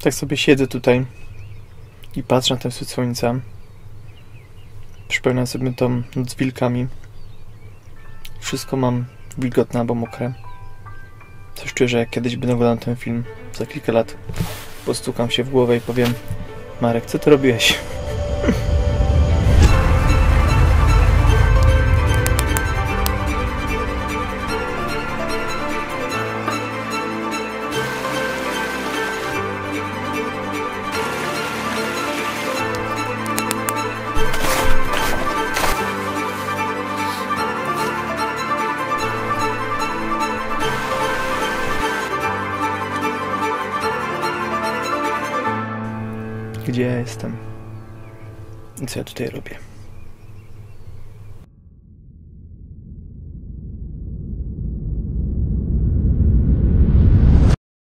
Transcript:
Tak sobie siedzę tutaj i patrzę na ten wschód słońca. Przypominam sobie tą noc z wilkami. Wszystko mam wilgotne albo mokre. Coś czuję, że jak kiedyś będę oglądał ten film, za kilka lat, postukam się w głowę i powiem Marek, co ty robiłeś? Gdzie ja jestem? I co ja tutaj robię?